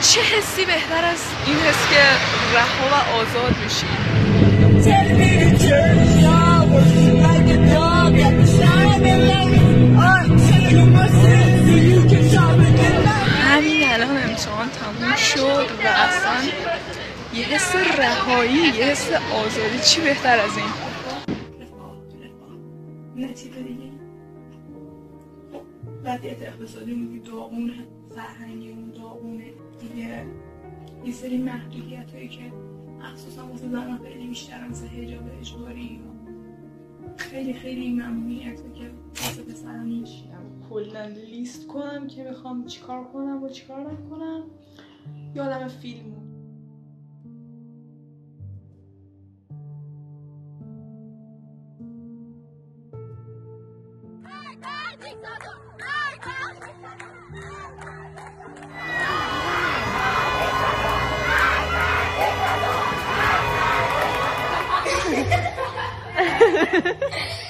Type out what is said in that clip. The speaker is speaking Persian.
چه حسی بهتر از این حس که رها و آزاد میشی؟ همین الان امتحان تموم شد و اصلا یه حس رهایی یه حس آزادی چی بهتر از این؟ نتیجه دیگه وضعیت اقتصادی که داغونه فرهنگی اون داغونه. دیگه یه سری محدودیت هایی که مخصوصا واسه زنان خیلی بیشتر مثل حجاب اجباری. خیلی خیلی ممنوعیت که واسه پسران کلا لیست کنم که بخوام چیکار کنم و چیکار نکنم. یادم فیلم Ha ha ha.